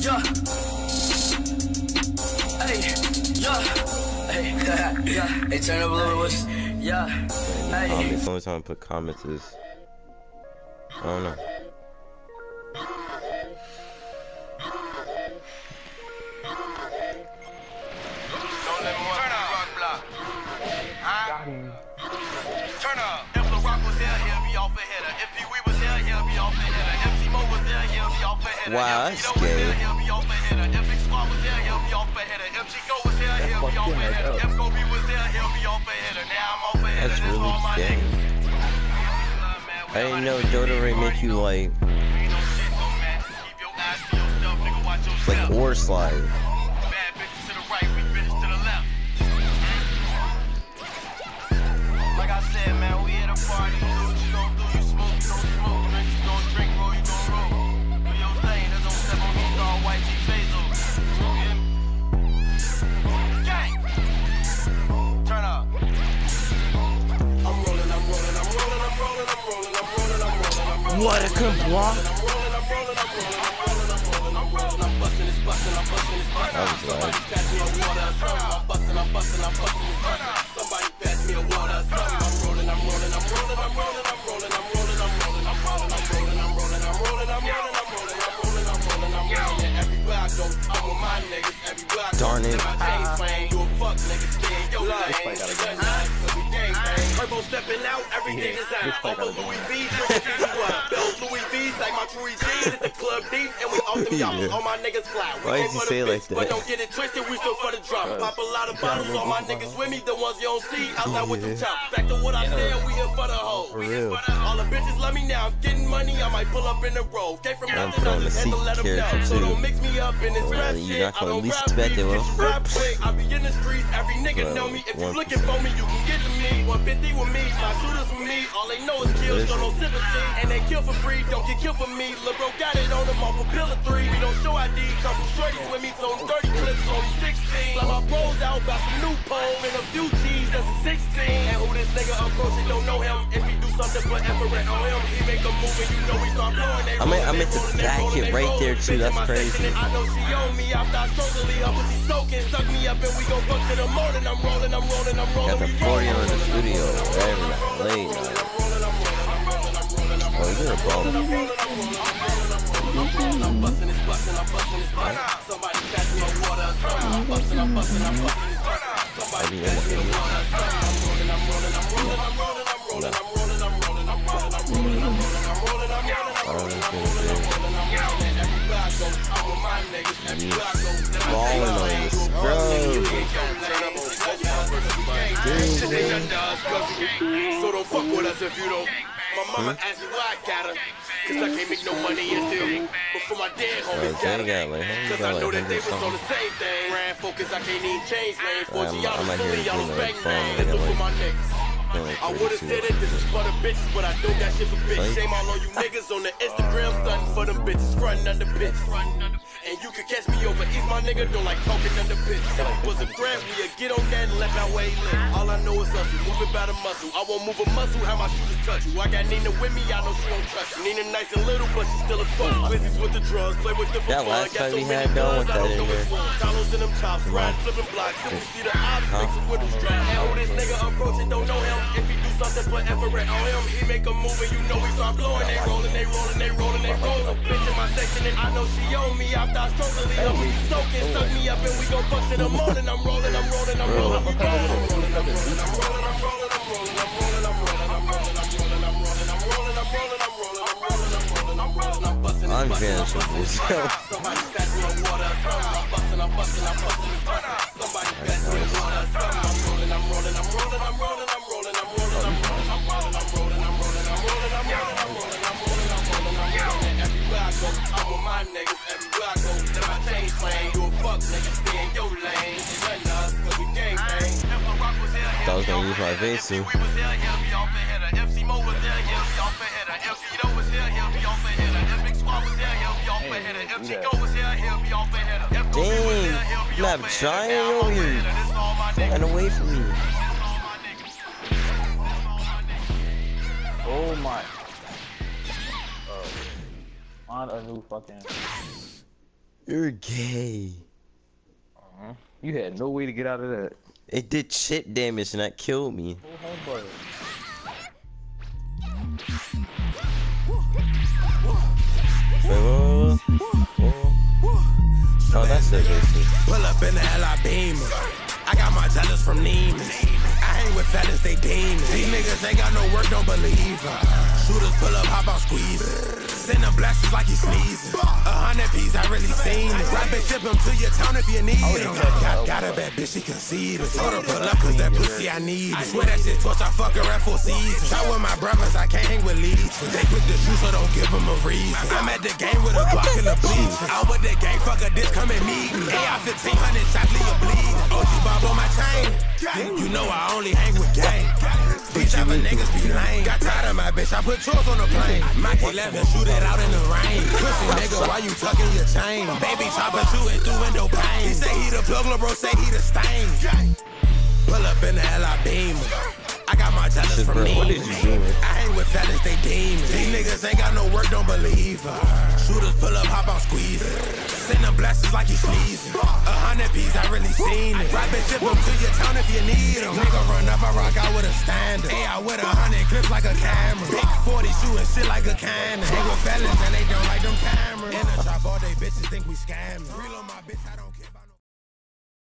Yeah. Hey, yeah. Hey, yeah. Hey, turn up a little bit. Yeah. Hey. Comments. Only time I put comments is. I don't know. Don't let me turn up. Block. Huh? Turn up. If the Rock was here, he'll be off ahead of. If Pee Wee was here, he'll be off ahead of. Wow, that's gay. That's really scary. I didn't know Dodoria make you like... Like, or slide. What a good block. That was loud. Somebody pass me a water. I'm rolling, I'm rolling, I'm rolling, I'm rolling. Out, everything is out. Over Louis V, Louis Belt Louis V, like my True G's. It's the club deep, and we off them Yeah. yachts. All my niggas fly. We Why ain't for the it like bitch, but don't get it twisted. We still for the drop. Pop a lot of bottles. All my niggas with me, the ones you don't see. Outside with the Yeah. top. Back to what I said, we here for the hoe. For real. All the bitches love me now. I'm getting money. I might pull up in the road. Came from nothing, I the just had to let 'em character, know. So don't mix me up in this rap shit. I don't rap beef, bitches rap quick. I be in the streets, every nigga know me. If you 1%. looking for me, you can get to me. 150 with me, my shooters with me. All they know is kills, show no sympathy. And they kill for free, don't get killed for me. Bro got it on them off a pill of three. We don't show ID, couple shorties with me, so 30 clips, only 16. Fly my bros out, got some new pole and a few G's, that's a 16. And who this nigga approaching, don't know him. If he do I meant, I meant to back it right there too. That's crazy. I know she me. I totally up with soaking. Suck me up and we go fuck to the morning. I'm rolling, I'm rolling, I'm rolling. Got the 40 on the studio. Every. Late Oh, you're a bum. I'm busting busting, I'm busting. I'm busting, I'm busting, I'm busting. Don't fuck with us if you don't. My mama asked me why I got her. Cause I can't make no money and still. But for my dead homies, Jay got her. like, Cause I know like that they was on the same thing. Ran focus, I can't even change lane. For I'm- y'all, I'm out here fully, y'all doing bang bang. This is for my niggas. Like I would've said it, this is for the bitches, but I don't got shit for bitch. Shame all on you niggas on the Instagram stunting for them bitches, frontin' under bitch. And you can catch me over East, my nigga, don't like talking under bitch. If it was a grab, we'd get on that and let my way live. All I know is hustle, moving by the muscle. I won't move a muscle, how my shooters touch you. I got Nina with me, I know she don't trust you. Nina nice and little, but she still a fuck. Glizzies with the drugs, play with the That last Got fight so we many had, guns, with I don't that in know which there. one. Talos in them chops, riding, flipping blocks. If you see the ops, make some windows drop. And who this nigga approaching, don't know him. If he do something for Everett on him, he make a move and you know we start blowing. They rolling, they rolling, they rolling, they rolling. Bitch in my section and I know she on me I strongly her. We soaking, suck me up and we gon' fuck to the morning. I'm rolling, I'm rolling, I'm rolling. I'm rolling, I'm rolling, I'm rolling, I'm rolling, I'm rolling, I'm rolling, I'm me was gonna use my vase. Dang, lap giant over here. And away from me. Oh my. Oh. On a new fucking. You're gay. Uh -huh. You had no way to get out of that. It did chip damage and that killed me. Oh, whoa. Oh, that's it. Pull up in the LI Beamer. I got my jealous from Neiman. I hang with fellas, they demons. These niggas ain't got no work, don't believe her. Shooters pull up, hop out, squeeze it. Send them blasters like he sneezing. A hundred piece, I really seen it. Rap it, ship them to your town if you need it. Got, got a bad bitch, she conceited. Told her pull up, cause that pussy I need. I swear that shit torch, I fuck her at full season. Shot with my brothers, I can't hang with leeches. They quick to shoot, so don't give them a reason. I'm at the game with a Glock in the bleach. Out with the gang, fuck a dick, come and meet me. AR 1500 shots, leave you bleed. Bob on my chain. You know I only hang with gang. Bitch, I other niggas be lame. Got tired of my bitch, I put chores on the plane. Mach 11, shoot it out in the rain. Pussy nigga, why you tucking your chain? Baby chopper shooting through window pane. He say he the plug, bro say he the stain. Pull up in the LI Beamer. I got my jealous from me. what is you doing? I hang with fellas, they demons. These niggas ain't got no work, don't believe her. Shooters pull up, hop out, squeeze it. Send them blasters like he sneezing. A hundred piece, I really seen it. Rap it, ship them to your town if you need them. Nigga run up, I rock out with a standard. Hey, I with a hundred clips like a camera. Big 40 shooting shit like a cannon. Hang with fellas and they don't like them cameras. In the trap, all they bitches think we scamming. Real on my bitch, I don't care about